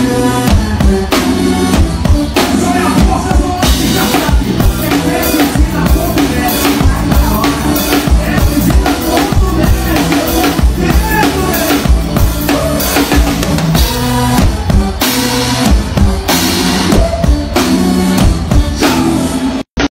Yeah.